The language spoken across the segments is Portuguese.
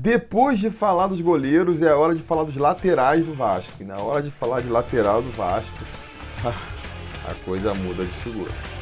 Depois de falar dos goleiros, é hora de falar dos laterais do Vasco. E na hora de falar de lateral do Vasco, a coisa muda de figura.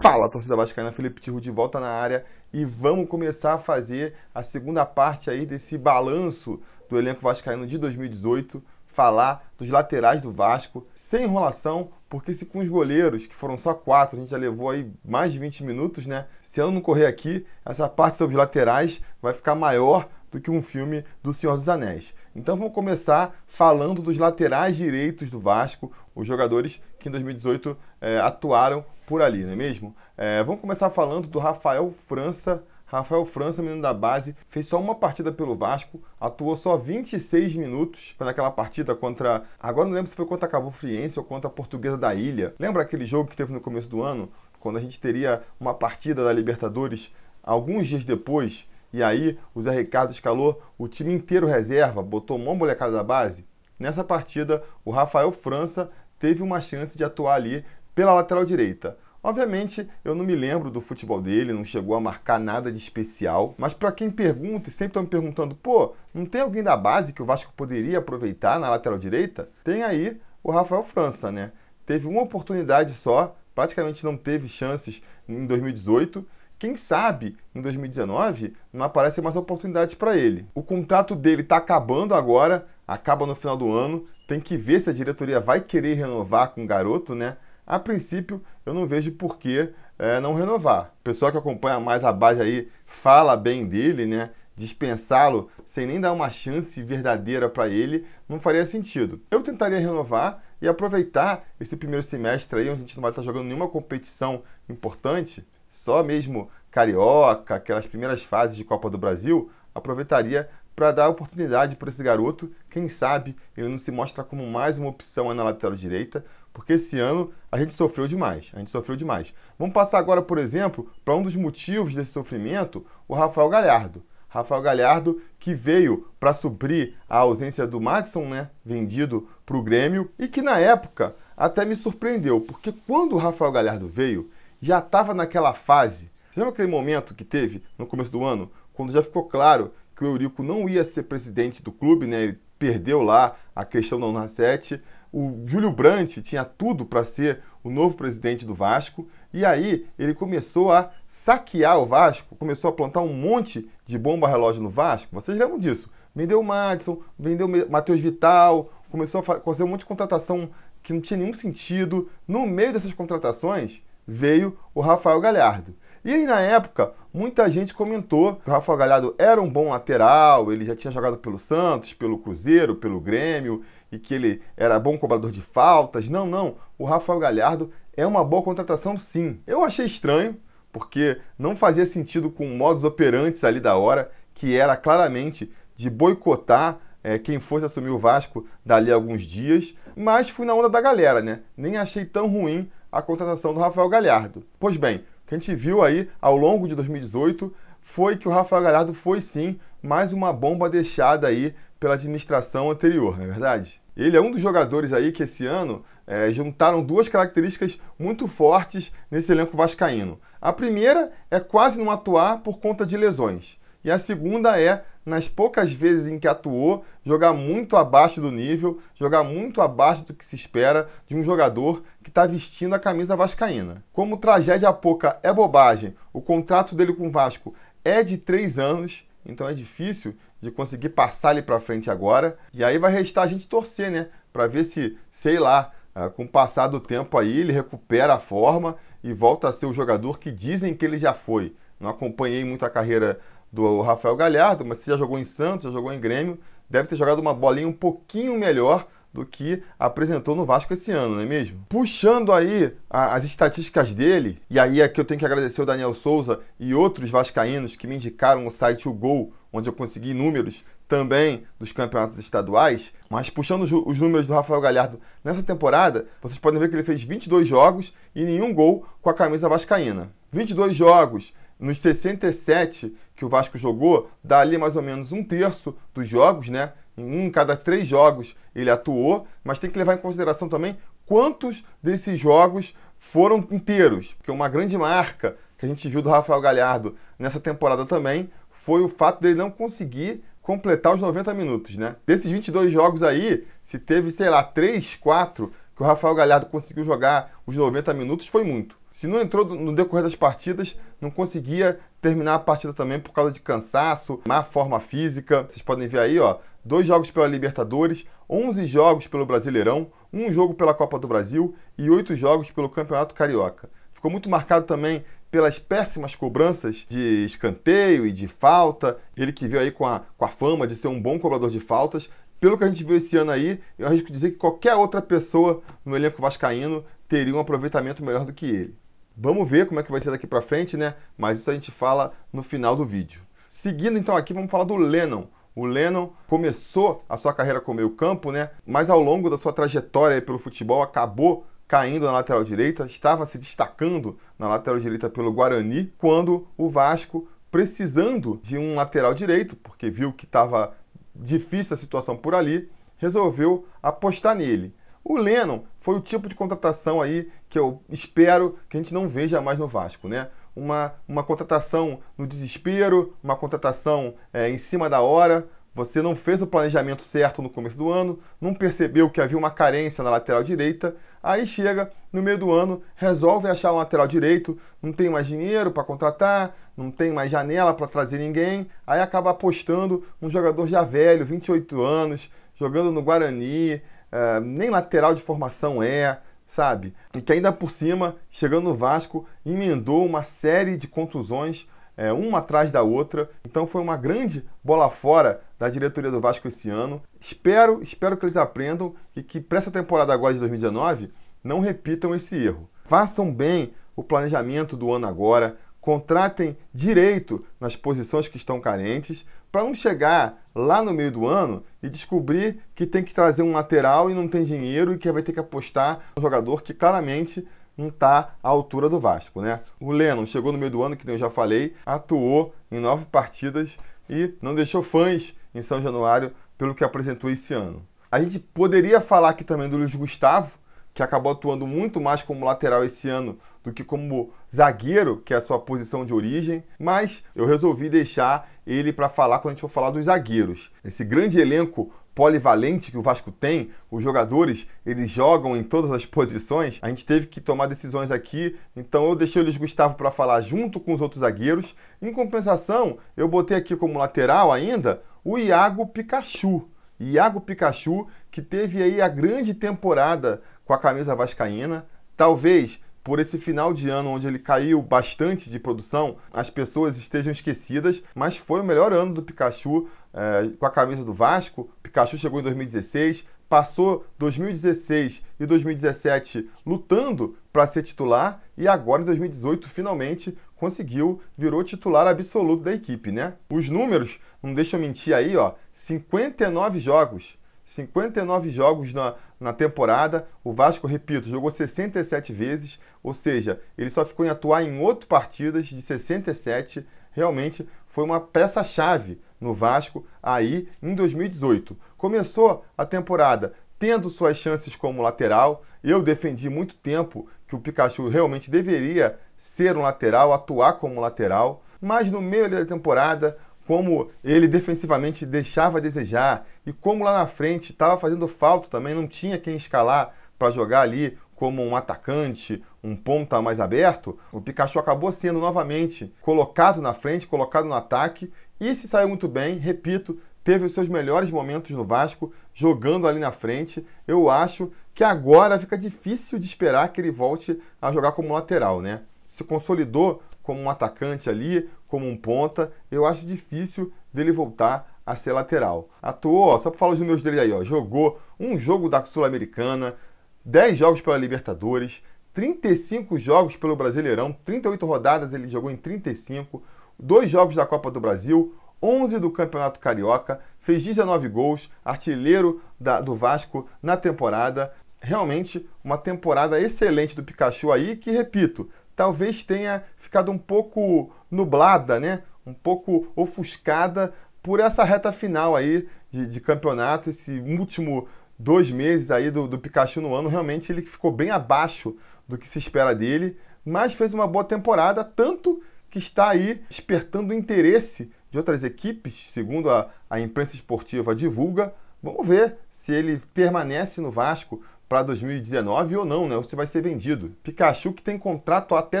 Fala, torcida vascaína, Felipe Tirro de volta na área e vamos começar a fazer a segunda parte aí desse balanço do elenco vascaíno de 2018, falar dos laterais do Vasco, sem enrolação, porque se com os goleiros, que foram só quatro, a gente já levou aí mais de 20 minutos, né? Se eu não correr aqui, essa parte sobre os laterais vai ficar maior do que um filme do Senhor dos Anéis. Então vamos começar falando dos laterais direitos do Vasco, os jogadores que em 2018 é, eh, atuaram por ali, não é mesmo? É, vamos começar falando do Rafael França. Rafael França, menino da base, fez só uma partida pelo Vasco, atuou só 26 minutos naquela partida contra. Agora não lembro se foi contra a Cabo Friense ou contra a Portuguesa da Ilha. Lembra aquele jogo que teve no começo do ano, quando a gente teria uma partida da Libertadores alguns dias depois? E aí o Zé Ricardo escalou o time inteiro reserva, botou uma molecada da base. Nessa partida, o Rafael França teve uma chance de atuar ali pela lateral direita. Obviamente, eu não me lembro do futebol dele, não chegou a marcar nada de especial, mas para quem pergunta e sempre estão me perguntando, pô, não tem alguém da base que o Vasco poderia aproveitar na lateral direita? Tem aí o Rafael França, né? Teve uma oportunidade só, praticamente não teve chances em 2018. Quem sabe em 2019 não aparecem mais oportunidades para ele. O contrato dele está acabando agora, acaba no final do ano. Tem que ver se a diretoria vai querer renovar com o garoto, né? a princípio eu não vejo por que é, não renovar. O pessoal que acompanha mais a base aí fala bem dele, né? Dispensá-lo sem nem dar uma chance verdadeira para ele não faria sentido. Eu tentaria renovar e aproveitar esse primeiro semestre aí, onde a gente não vai estar jogando nenhuma competição importante, só mesmo carioca, aquelas primeiras fases de Copa do Brasil, aproveitaria para dar oportunidade para esse garoto. Quem sabe ele não se mostra como mais uma opção na lateral direita, porque esse ano a gente sofreu demais. A gente sofreu demais. Vamos passar agora, por exemplo, para um dos motivos desse sofrimento, o Rafael Galhardo. Rafael Galhardo que veio para suprir a ausência do Madison, né, vendido para o Grêmio, e que na época até me surpreendeu, porque quando o Rafael Galhardo veio, já estava naquela fase. Você lembra aquele momento que teve no começo do ano, quando já ficou claro que o Eurico não ia ser presidente do clube, né? Ele perdeu lá a questão da UNA 7, o Júlio Brandt tinha tudo para ser o novo presidente do Vasco, e aí ele começou a saquear o Vasco, começou a plantar um monte de bomba relógio no Vasco. Vocês lembram disso? Vendeu o Madison, vendeu o Matheus Vital, começou a fazer um monte de contratação que não tinha nenhum sentido. No meio dessas contratações veio o Rafael Galhardo. E aí, na época, muita gente comentou que o Rafael Galhardo era um bom lateral, ele já tinha jogado pelo Santos, pelo Cruzeiro, pelo Grêmio, e que ele era bom cobrador de faltas. Não, não. O Rafael Galhardo é uma boa contratação, sim. Eu achei estranho, porque não fazia sentido com modos operantes ali da hora, que era claramente de boicotar é, quem fosse assumir o Vasco dali a alguns dias, mas fui na onda da galera, né? Nem achei tão ruim a contratação do Rafael Galhardo. Pois bem, o que a gente viu aí ao longo de 2018 foi que o Rafael Galhardo foi sim mais uma bomba deixada aí pela administração anterior, não é verdade? Ele é um dos jogadores aí que esse ano é, juntaram duas características muito fortes nesse elenco vascaíno. A primeira é quase não atuar por conta de lesões. E a segunda é, nas poucas vezes em que atuou, jogar muito abaixo do nível, jogar muito abaixo do que se espera de um jogador que está vestindo a camisa vascaína. Como tragédia pouca é bobagem, o contrato dele com o Vasco é de três anos, então é difícil de conseguir passar ele para frente agora. E aí vai restar a gente torcer, né? Para ver se, sei lá, ah, com o passar do tempo aí ele recupera a forma e volta a ser o jogador que dizem que ele já foi. Não acompanhei muito a carreira do Rafael Galhardo, mas se já jogou em Santos, já jogou em Grêmio, deve ter jogado uma bolinha um pouquinho melhor do que apresentou no Vasco esse ano, não é mesmo? Puxando aí a, as estatísticas dele, e aí é que eu tenho que agradecer o Daniel Souza e outros vascaínos que me indicaram o site O Gol, onde eu consegui números também dos campeonatos estaduais, mas puxando os, os, números do Rafael Galhardo nessa temporada, vocês podem ver que ele fez 22 jogos e nenhum gol com a camisa vascaína. 22 jogos, nos 67 que o Vasco jogou, dá ali mais ou menos um terço dos jogos, né? Em um cada três jogos ele atuou, mas tem que levar em consideração também quantos desses jogos foram inteiros, porque uma grande marca que a gente viu do Rafael Galhardo nessa temporada também foi o fato dele não conseguir completar os 90 minutos, né? Desses 22 jogos aí, se teve, sei lá, 3, 4 que o Rafael Galhardo conseguiu jogar os 90 minutos, foi muito. Se não entrou no decorrer das partidas, não conseguia terminar a partida também por causa de cansaço, má forma física. Vocês podem ver aí, ó, dois jogos pela Libertadores, 11 jogos pelo Brasileirão, um jogo pela Copa do Brasil e oito jogos pelo Campeonato Carioca. Ficou muito marcado também pelas péssimas cobranças de escanteio e de falta. Ele que veio aí com a, com a fama de ser um bom cobrador de faltas. Pelo que a gente viu esse ano aí, eu arrisco dizer que qualquer outra pessoa no elenco vascaíno teria um aproveitamento melhor do que ele. Vamos ver como é que vai ser daqui para frente, né? Mas isso a gente fala no final do vídeo. Seguindo então aqui, vamos falar do Lennon. O Lennon começou a sua carreira com meio campo, né? Mas ao longo da sua trajetória pelo futebol acabou caindo na lateral direita, estava se destacando na lateral direita pelo Guarani, quando o Vasco, precisando de um lateral direito, porque viu que estava difícil a situação por ali, resolveu apostar nele. O Lennon foi o tipo de contratação aí que eu espero que a gente não veja mais no Vasco, né? Uma, uma contratação no desespero, uma contratação é, em cima da hora, você não fez o planejamento certo no começo do ano, não percebeu que havia uma carência na lateral direita, aí chega no meio do ano, resolve achar um lateral direito, não tem mais dinheiro para contratar, não tem mais janela para trazer ninguém, aí acaba apostando um jogador já velho, 28 anos, jogando no Guarani, é, nem lateral de formação é, sabe? E que ainda por cima, chegando no Vasco, emendou uma série de contusões é, uma atrás da outra. Então foi uma grande bola fora da diretoria do Vasco esse ano. Espero, espero que eles aprendam e que para essa temporada agora de 2019 não repitam esse erro. Façam bem o planejamento do ano agora, contratem direito nas posições que estão carentes, para não chegar lá no meio do ano e descobrir que tem que trazer um lateral e não tem dinheiro e que vai ter que apostar no jogador que claramente não está à altura do Vasco, né? O Lennon chegou no meio do ano, que eu já falei, atuou em nove partidas e não deixou fãs em São Januário pelo que apresentou esse ano. A gente poderia falar aqui também do Luiz Gustavo, que acabou atuando muito mais como lateral esse ano do que como zagueiro, que é a sua posição de origem, mas eu resolvi deixar ele para falar quando a gente for falar dos zagueiros. Esse grande elenco polivalente que o Vasco tem, os jogadores, eles jogam em todas as posições. A gente teve que tomar decisões aqui, então eu deixei o Luiz Gustavo para falar junto com os outros zagueiros. Em compensação, eu botei aqui como lateral ainda o Iago Pikachu. Iago Pikachu, que teve aí a grande temporada com a camisa vascaína, talvez por esse final de ano onde ele caiu bastante de produção, as pessoas estejam esquecidas, mas foi o melhor ano do Pikachu é, com a camisa do Vasco. Pikachu chegou em 2016, passou 2016 e 2017 lutando para ser titular e agora em 2018 finalmente conseguiu, virou titular absoluto da equipe, né? Os números, não deixam mentir aí, ó, 59 jogos, 59 jogos na, na temporada. O Vasco, repito, jogou 67 vezes, ou seja, ele só ficou em atuar em 8 partidas de 67. Realmente foi uma peça-chave no Vasco aí em 2018. Começou a temporada tendo suas chances como lateral. Eu defendi muito tempo que o Pikachu realmente deveria ser um lateral, atuar como lateral, mas no meio da temporada como ele defensivamente deixava a desejar e como lá na frente estava fazendo falta também, não tinha quem escalar para jogar ali como um atacante, um ponta mais aberto, o Pikachu acabou sendo novamente colocado na frente, colocado no ataque e se saiu muito bem, repito, teve os seus melhores momentos no Vasco, jogando ali na frente. Eu acho que agora fica difícil de esperar que ele volte a jogar como lateral, né? Se consolidou como um atacante ali, como um ponta, eu acho difícil dele voltar a ser lateral. Atuou, ó, só para falar os números dele aí, ó, jogou um jogo da Sul-Americana, 10 jogos pela Libertadores, 35 jogos pelo Brasileirão, 38 rodadas ele jogou em 35, dois jogos da Copa do Brasil, 11 do Campeonato Carioca, fez 19 gols, artilheiro da, do Vasco na temporada. Realmente uma temporada excelente do Pikachu aí, que repito, talvez tenha ficado um pouco nublada, né? Um pouco ofuscada por essa reta final aí de, de campeonato, esse último dois meses aí do, do Pikachu no ano, realmente ele ficou bem abaixo do que se espera dele, mas fez uma boa temporada, tanto que está aí despertando interesse de outras equipes, segundo a, a imprensa esportiva divulga. Vamos ver se ele permanece no Vasco para 2019 ou não, né? Ou se vai ser vendido. Pikachu que tem contrato até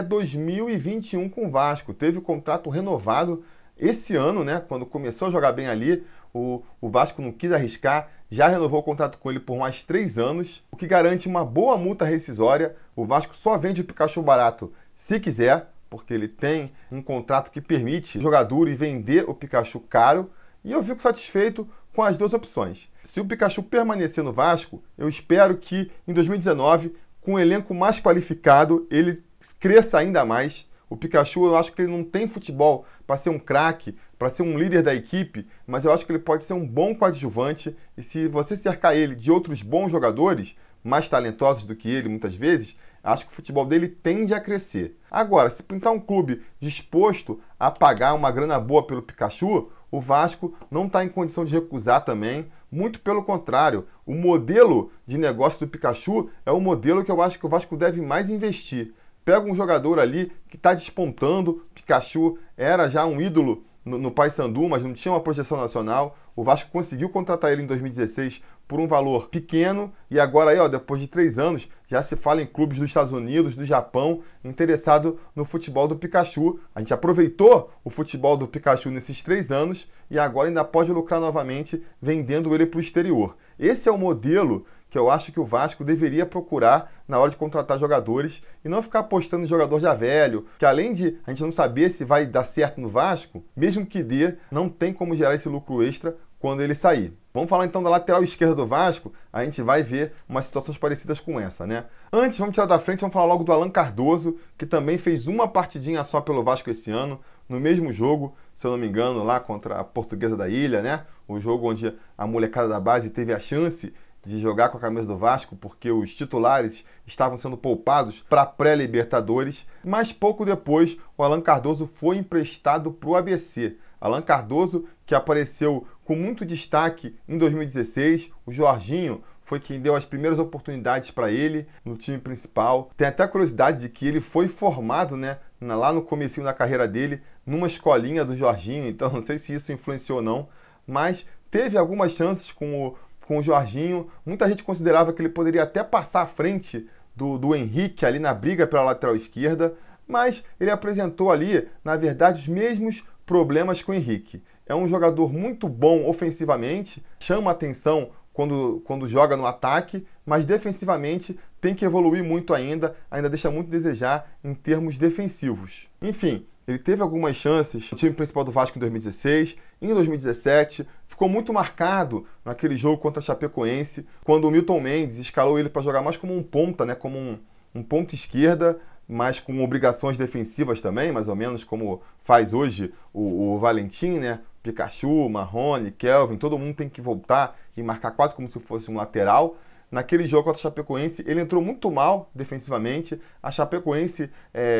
2021 com o Vasco, teve o contrato renovado esse ano, né? Quando começou a jogar bem ali, o, o Vasco não quis arriscar, já renovou o contrato com ele por mais três anos, o que garante uma boa multa rescisória. O Vasco só vende o Pikachu barato se quiser, porque ele tem um contrato que permite o jogador vender o Pikachu caro. E eu fico satisfeito com as duas opções. Se o Pikachu permanecer no Vasco, eu espero que em 2019, com um elenco mais qualificado, ele cresça ainda mais. O Pikachu, eu acho que ele não tem futebol para ser um craque, para ser um líder da equipe, mas eu acho que ele pode ser um bom coadjuvante. E se você cercar ele de outros bons jogadores, mais talentosos do que ele muitas vezes, acho que o futebol dele tende a crescer. Agora, se pintar um clube disposto a pagar uma grana boa pelo Pikachu, o Vasco não está em condição de recusar também. Muito pelo contrário, o modelo de negócio do Pikachu é o modelo que eu acho que o Vasco deve mais investir pega um jogador ali que está despontando. Pikachu era já um ídolo no, no Paysandu, mas não tinha uma projeção nacional. O Vasco conseguiu contratar ele em 2016 por um valor pequeno e agora aí, ó, depois de três anos, já se fala em clubes dos Estados Unidos, do Japão, interessado no futebol do Pikachu. A gente aproveitou o futebol do Pikachu nesses três anos e agora ainda pode lucrar novamente vendendo ele para o exterior. Esse é o modelo que eu acho que o Vasco deveria procurar na hora de contratar jogadores e não ficar apostando em jogador já velho, que além de a gente não saber se vai dar certo no Vasco, mesmo que dê, não tem como gerar esse lucro extra quando ele sair. Vamos falar então da lateral esquerda do Vasco, a gente vai ver umas situações parecidas com essa, né? Antes, vamos tirar da frente, vamos falar logo do Alan Cardoso, que também fez uma partidinha só pelo Vasco esse ano, no mesmo jogo, se eu não me engano, lá contra a Portuguesa da Ilha, né? O jogo onde a molecada da base teve a chance de jogar com a camisa do Vasco, porque os titulares estavam sendo poupados para pré-Libertadores, mas pouco depois o Alan Cardoso foi emprestado para o ABC. Alan Cardoso, que apareceu com muito destaque em 2016, o Jorginho foi quem deu as primeiras oportunidades para ele no time principal. Tem até curiosidade de que ele foi formado, né, lá no começo da carreira dele, numa escolinha do Jorginho, então não sei se isso influenciou ou não, mas teve algumas chances com o com o Jorginho. Muita gente considerava que ele poderia até passar à frente do, do Henrique ali na briga pela lateral esquerda, mas ele apresentou ali, na verdade, os mesmos problemas que o Henrique. É um jogador muito bom ofensivamente, chama atenção quando, quando joga no ataque, mas defensivamente tem que evoluir muito ainda, ainda deixa muito a desejar em termos defensivos. Enfim, ele teve algumas chances no time principal do Vasco em 2016, em 2017, ficou muito marcado naquele jogo contra a Chapecoense, quando o Milton Mendes escalou ele para jogar mais como um ponta, né, como um, um ponto esquerda, mas com obrigações defensivas também, mais ou menos como faz hoje o, o Valentim, né? Pikachu, Marrone, Kelvin, todo mundo tem que voltar e marcar quase como se fosse um lateral. Naquele jogo contra a Chapecoense, ele entrou muito mal defensivamente. A Chapecoense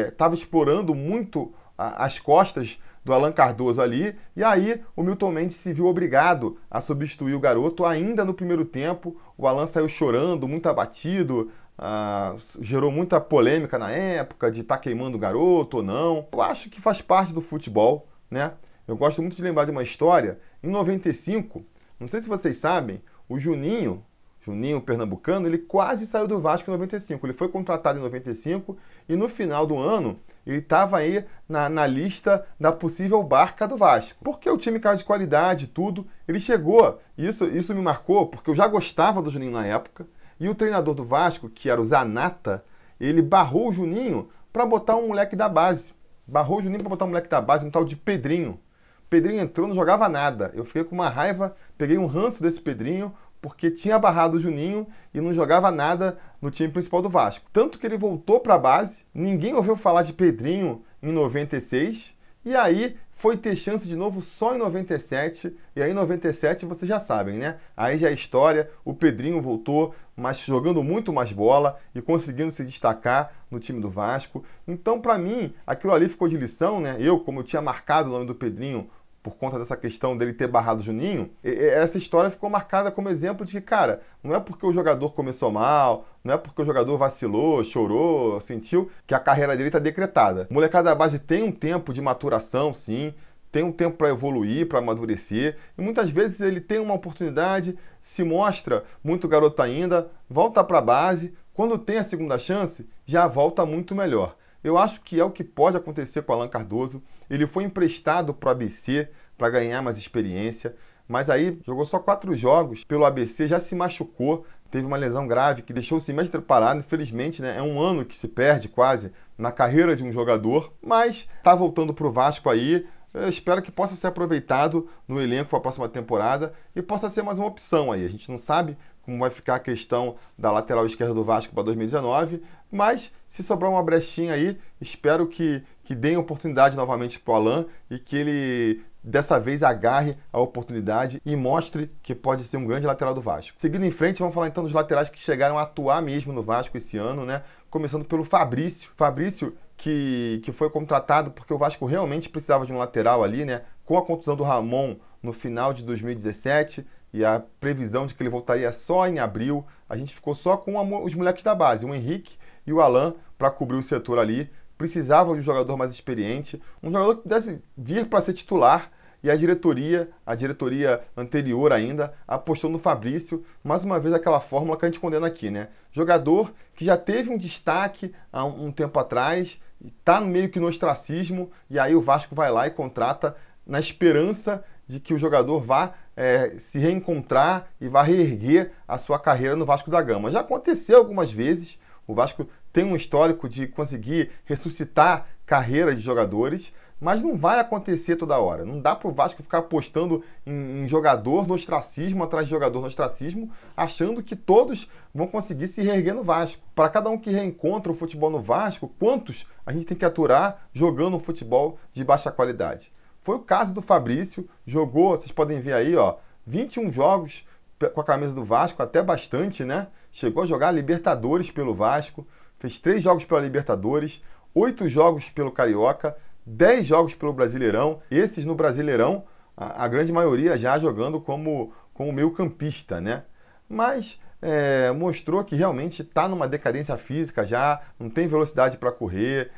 estava é, explorando muito as costas do Alan Cardoso ali, e aí o Milton Mendes se viu obrigado a substituir o garoto ainda no primeiro tempo. O Alan saiu chorando, muito abatido, uh, gerou muita polêmica na época de estar tá queimando o garoto ou não. Eu acho que faz parte do futebol, né? Eu gosto muito de lembrar de uma história. Em 95, não sei se vocês sabem, o Juninho, Juninho Pernambucano, ele quase saiu do Vasco em 95. Ele foi contratado em 95 e no final do ano ele estava aí na, na, lista da possível barca do Vasco. Porque o time caiu de qualidade tudo, ele chegou. Isso, isso me marcou porque eu já gostava do Juninho na época. E o treinador do Vasco, que era o Zanata, ele barrou o Juninho para botar um moleque da base. Barrou o Juninho para botar um moleque da base, um tal de Pedrinho. Pedrinho entrou, não jogava nada. Eu fiquei com uma raiva, peguei um ranço desse Pedrinho, porque tinha barrado o Juninho e não jogava nada no time principal do Vasco. Tanto que ele voltou para a base, ninguém ouviu falar de Pedrinho em 96, E aí foi ter chance de novo só em 97, e aí em 97 vocês já sabem, né? Aí já é história, o Pedrinho voltou, mas jogando muito mais bola e conseguindo se destacar no time do Vasco. Então, para mim, aquilo ali ficou de lição, né? Eu, como eu tinha marcado o nome do Pedrinho por conta dessa questão dele ter barrado o Juninho, essa história ficou marcada como exemplo de que, cara, não é porque o jogador começou mal, não é porque o jogador vacilou, chorou, sentiu, que a carreira dele está decretada. O molecada da base tem um tempo de maturação, sim, tem um tempo para evoluir, para amadurecer, e muitas vezes ele tem uma oportunidade, se mostra muito garoto ainda, volta para a base, quando tem a segunda chance, já volta muito melhor. Eu acho que é o que pode acontecer com o Alan Cardoso. Ele foi emprestado para o ABC para ganhar mais experiência, mas aí jogou só quatro jogos pelo ABC, já se machucou, teve uma lesão grave que deixou o semestre parado. Infelizmente, né, é um ano que se perde quase na carreira de um jogador, mas está voltando para o Vasco aí. Eu espero que possa ser aproveitado no elenco para a próxima temporada e possa ser mais uma opção aí. A gente não sabe como vai ficar a questão da lateral esquerda do Vasco para 2019, mas se sobrar uma brechinha aí, espero que, que deem oportunidade novamente para o Alain e que ele dessa vez agarre a oportunidade e mostre que pode ser um grande lateral do Vasco. Seguindo em frente, vamos falar então dos laterais que chegaram a atuar mesmo no Vasco esse ano, né? Começando pelo Fabrício. Fabrício, que, que foi contratado porque o Vasco realmente precisava de um lateral ali, né? Com a contusão do Ramon no final de 2017 e a previsão de que ele voltaria só em abril, a gente ficou só com os moleques da base, o Henrique e o Alain, para cobrir o setor ali. Precisava de um jogador mais experiente, um jogador que pudesse vir para ser titular. E a diretoria, a diretoria anterior ainda, apostou no Fabrício, mais uma vez aquela fórmula que a gente condena aqui, né? Jogador que já teve um destaque há um tempo atrás, está meio que no ostracismo, e aí o Vasco vai lá e contrata na esperança de que o jogador vá é, se reencontrar e vá reerguer a sua carreira no Vasco da Gama. Já aconteceu algumas vezes, o Vasco tem um histórico de conseguir ressuscitar carreira de jogadores, mas não vai acontecer toda hora. Não dá para o Vasco ficar apostando em, em, jogador no ostracismo atrás de jogador no ostracismo, achando que todos vão conseguir se reerguer no Vasco. Para cada um que reencontra o futebol no Vasco, quantos a gente tem que aturar jogando um futebol de baixa qualidade? Foi o caso do Fabrício, jogou, vocês podem ver aí, ó, 21 jogos com a camisa do Vasco, até bastante, né? Chegou a jogar Libertadores pelo Vasco, fez três jogos pela Libertadores, oito jogos pelo Carioca, 10 jogos pelo Brasileirão, esses no Brasileirão, a, a grande maioria já jogando como, como meio campista, né? Mas é, mostrou que realmente está numa decadência física já, não tem velocidade para correr,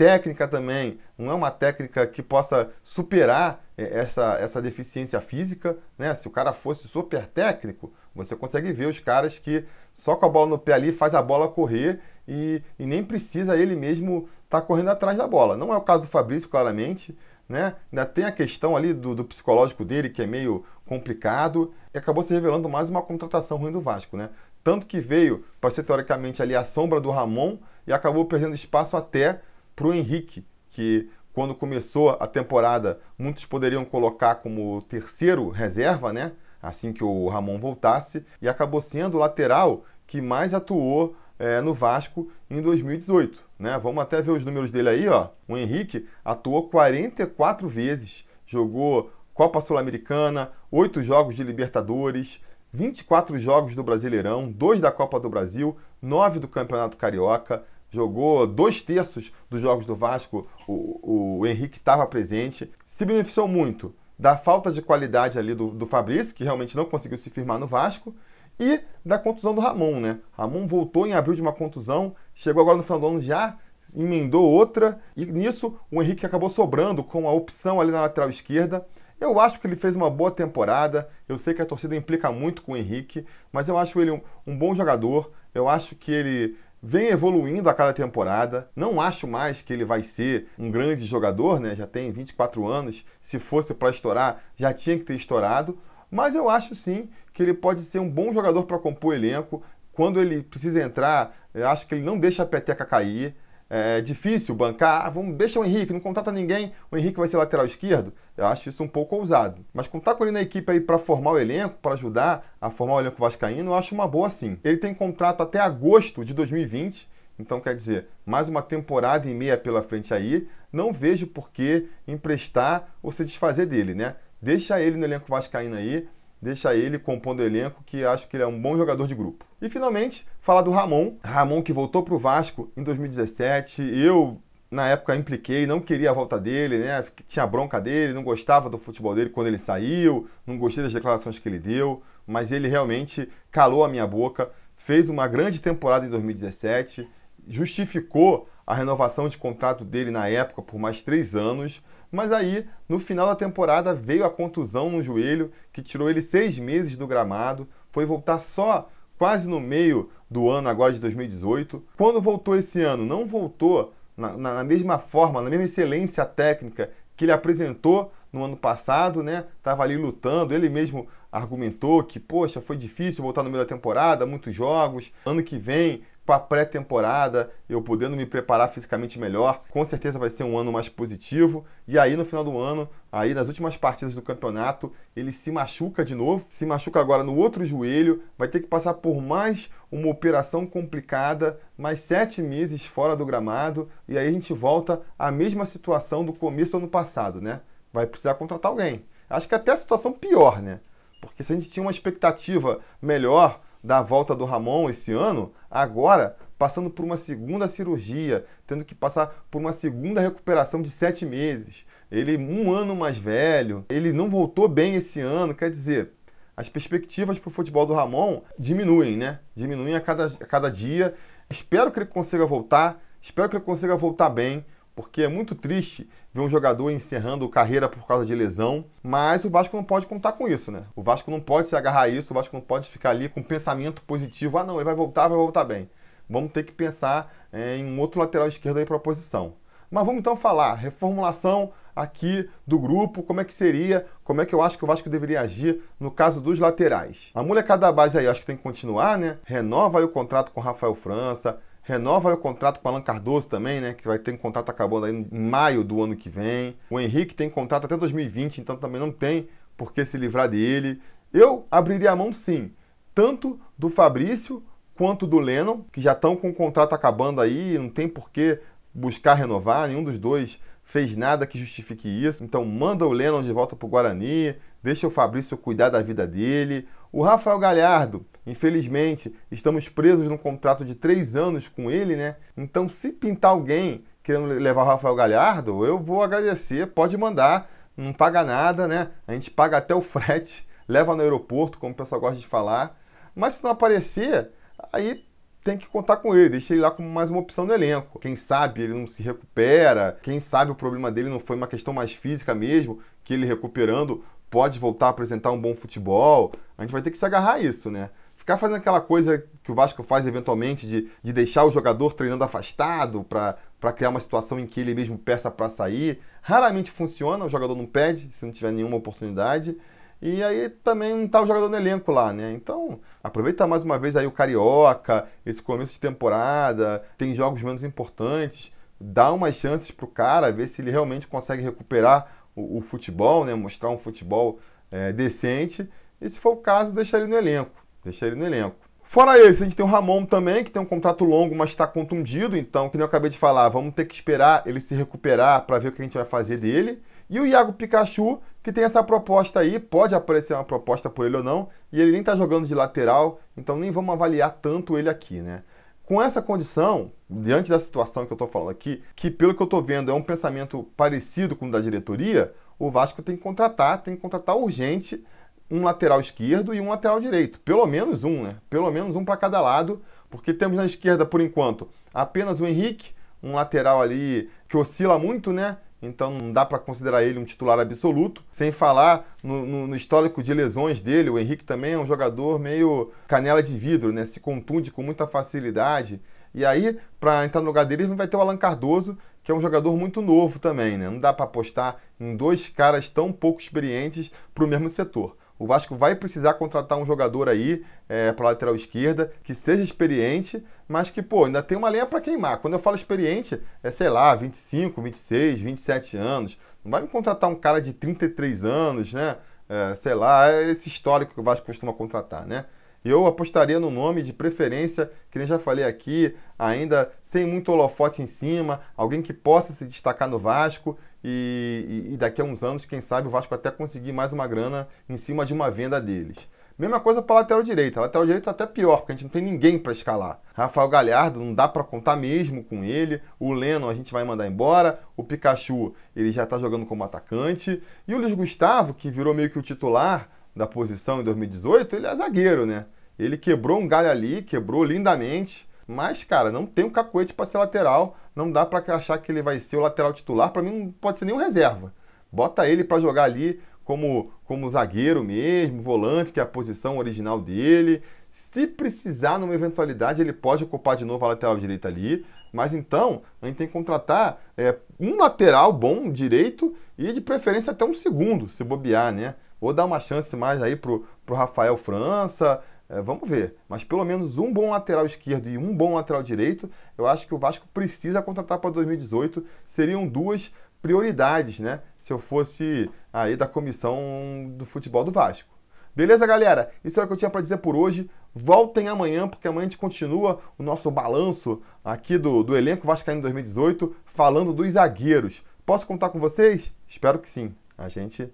técnica também não é uma técnica que possa superar é, essa, essa deficiência física. Né? Se o cara fosse super técnico, você consegue ver os caras que só com a bola no pé ali faz a bola correr e, e nem precisa ele mesmo estar tá correndo atrás da bola. Não é o caso do Fabrício, claramente. Né? Ainda tem a questão ali do, do, psicológico dele, que é meio complicado, e acabou se revelando mais uma contratação ruim do Vasco. Né? Tanto que veio para ser teoricamente ali a sombra do Ramon e acabou perdendo espaço até para o Henrique, que quando começou a temporada muitos poderiam colocar como terceiro reserva, né? Assim que o Ramon voltasse, e acabou sendo o lateral que mais atuou é, no Vasco em 2018. Né? Vamos até ver os números dele aí, ó. O Henrique atuou 44 vezes, jogou Copa Sul-Americana, 8 jogos de Libertadores, 24 jogos do Brasileirão, 2 da Copa do Brasil, 9 do Campeonato Carioca, jogou dois terços dos jogos do Vasco, o, o Henrique estava presente, se beneficiou muito da falta de qualidade ali do, do Fabrício, que realmente não conseguiu se firmar no Vasco, e da contusão do Ramon, né? Ramon voltou em abril de uma contusão, chegou agora no final do ano já emendou outra, e nisso o Henrique acabou sobrando com a opção ali na lateral esquerda. Eu acho que ele fez uma boa temporada. Eu sei que a torcida implica muito com o Henrique, mas eu acho ele um, um bom jogador. Eu acho que ele vem evoluindo a cada temporada. Não acho mais que ele vai ser um grande jogador, né? Já tem 24 anos. Se fosse para estourar, já tinha que ter estourado. Mas eu acho sim que ele pode ser um bom jogador para compor o elenco. Quando ele precisa entrar, acho que ele não deixa a peteca cair é difícil bancar, ah, vamos, deixa o Henrique, não contrata ninguém, o Henrique vai ser lateral esquerdo. Eu acho isso um pouco ousado. Mas contar com ele na equipe aí para formar o elenco, para ajudar a formar o elenco vascaíno, eu acho uma boa sim. Ele tem contrato até agosto de 2020, Então, quer dizer, mais uma temporada e meia pela frente aí, não vejo por que emprestar ou se desfazer dele, né? Deixa ele no elenco vascaíno aí, deixa ele compondo o elenco, que acho que ele é um bom jogador de grupo. E finalmente, falar do Ramon. Ramon que voltou para o Vasco em 2017. Eu, na época, impliquei, não queria a volta dele, né? Tinha bronca dele, não gostava do futebol dele quando ele saiu, não gostei das declarações que ele deu, mas ele realmente calou a minha boca, fez uma grande temporada em 2017, justificou a renovação de contrato dele na época por mais três anos. Mas aí, no final da temporada, veio a contusão no joelho, que tirou ele seis meses do gramado. Foi voltar só quase no meio do ano agora de 2018. Quando voltou esse ano, não voltou na, na, mesma forma, na mesma excelência técnica que ele apresentou no ano passado, né? Tava ali lutando, ele mesmo argumentou que, poxa, foi difícil voltar no meio da temporada, muitos jogos. Ano que vem com a pré-temporada, eu podendo me preparar fisicamente melhor, com certeza vai ser um ano mais positivo. E aí no final do ano, aí nas últimas partidas do campeonato, ele se machuca de novo, se machuca agora no outro joelho, vai ter que passar por mais uma operação complicada, mais sete meses fora do gramado, e aí a gente volta à mesma situação do começo do ano passado, né? Vai precisar contratar alguém. Acho que até a situação pior, né? Porque se a gente tinha uma expectativa melhor da volta do Ramon esse ano, agora passando por uma segunda cirurgia, tendo que passar por uma segunda recuperação de sete meses. Ele um ano mais velho, ele não voltou bem esse ano, quer dizer, as perspectivas para o futebol do Ramon diminuem, né? Diminuem a cada, a cada dia. Espero que ele consiga voltar, espero que ele consiga voltar bem porque é muito triste ver um jogador encerrando carreira por causa de lesão, mas o Vasco não pode contar com isso, né? O Vasco não pode se agarrar a isso, o Vasco não pode ficar ali com um pensamento positivo, ah não, ele vai voltar, vai voltar bem. Vamos ter que pensar é, em um outro lateral esquerdo aí para a posição. Mas vamos então falar, reformulação aqui do grupo, como é que seria, como é que eu acho que o Vasco deveria agir no caso dos laterais. A molecada da base aí acho que tem que continuar, né? Renova aí o contrato com o Rafael França, renova o contrato com o Alan Cardoso também, né? Que vai ter um contrato acabando aí em maio do ano que vem. O Henrique tem contrato até 2020, então também não tem por que se livrar dele. Eu abriria a mão sim, tanto do Fabrício quanto do Lennon, que já estão com o contrato acabando aí, não tem por que buscar renovar, nenhum dos dois fez nada que justifique isso. Então manda o Lennon de volta para o Guarani, deixa o Fabrício cuidar da vida dele. O Rafael Galhardo, infelizmente, estamos presos num contrato de três anos com ele, né? Então, se pintar alguém querendo levar o Rafael Galhardo, eu vou agradecer, pode mandar, não paga nada, né? A gente paga até o frete, leva no aeroporto, como o pessoal gosta de falar. Mas se não aparecer, aí tem que contar com ele, deixa ele lá como mais uma opção no elenco. Quem sabe ele não se recupera, quem sabe o problema dele não foi uma questão mais física mesmo, que ele recuperando pode voltar a apresentar um bom futebol. A gente vai ter que se agarrar a isso, né? Ficar fazendo aquela coisa que o Vasco faz eventualmente de, de deixar o jogador treinando afastado para criar uma situação em que ele mesmo peça para sair. Raramente funciona, o jogador não pede se não tiver nenhuma oportunidade. E aí também não está o jogador no elenco lá, né? Então, aproveita mais uma vez aí o Carioca, esse começo de temporada, tem jogos menos importantes, dá umas chances pro cara, ver se ele realmente consegue recuperar o, o futebol, né? mostrar um futebol é, decente. E se for o caso, deixar ele no elenco. Deixar ele no elenco. Fora esse, a gente tem o Ramon também, que tem um contrato longo, mas está contundido. Então, que eu acabei de falar, vamos ter que esperar ele se recuperar para ver o que a gente vai fazer dele. E o Iago Pikachu, que tem essa proposta aí, pode aparecer uma proposta por ele ou não, e ele nem está jogando de lateral, então nem vamos avaliar tanto ele aqui, né? Com essa condição, diante da situação que eu estou falando aqui, que pelo que eu estou vendo é um pensamento parecido com o da diretoria, o Vasco tem que contratar, tem que contratar urgente um lateral esquerdo e um lateral direito. Pelo menos um, né? Pelo menos um para cada lado, porque temos na esquerda, por enquanto, apenas o Henrique, um lateral ali que oscila muito, né? Então não dá para considerar ele um titular absoluto. Sem falar no, no, no, histórico de lesões dele, o Henrique também é um jogador meio canela de vidro, né? Se contunde com muita facilidade. E aí, para entrar no lugar dele, vai ter o Alan Cardoso, que é um jogador muito novo também, né? Não dá para apostar em dois caras tão pouco experientes para o mesmo setor. O Vasco vai precisar contratar um jogador aí é, para lateral esquerda que seja experiente, mas que, pô, ainda tem uma lenha para queimar. Quando eu falo experiente, é, sei lá, 25, 26, 27 anos. Não vai me contratar um cara de 33 anos, né? É, sei lá, é esse histórico que o Vasco costuma contratar, né? Eu apostaria no nome de preferência, que nem já falei aqui, ainda sem muito holofote em cima, alguém que possa se destacar no Vasco e, e, daqui a uns anos, quem sabe, o Vasco até conseguir mais uma grana em cima de uma venda deles. Mesma coisa para lateral direito. A lateral direito é até pior, porque a gente não tem ninguém para escalar. Rafael Galhardo, não dá para contar mesmo com ele. O Leno a gente vai mandar embora. O Pikachu, ele já está jogando como atacante. E o Luiz Gustavo, que virou meio que o titular da posição em 2018, ele é zagueiro, né? Ele quebrou um galho ali, quebrou lindamente. Mas, cara, não tem um cacoete para ser lateral. Não dá para achar que ele vai ser o lateral titular. Para mim, não pode ser nenhum reserva. Bota ele para jogar ali como, como zagueiro mesmo, volante, que é a posição original dele. Se precisar, numa eventualidade, ele pode ocupar de novo a lateral direita ali. Mas então, a gente tem que contratar é, um lateral bom, direito, e de preferência até um segundo, se bobear, né? Ou dar uma chance mais aí pro, pro Rafael França. É, vamos ver. Mas pelo menos um bom lateral esquerdo e um bom lateral direito, eu acho que o Vasco precisa contratar para 2018. Seriam duas prioridades, né? Se eu fosse aí da comissão do futebol do Vasco. Beleza, galera? Isso é o que eu tinha para dizer por hoje. Voltem amanhã, porque amanhã a gente continua o nosso balanço aqui do, do elenco Vascaíno 2018, falando dos zagueiros. Posso contar com vocês? Espero que sim. A gente.